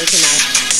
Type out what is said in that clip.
with a.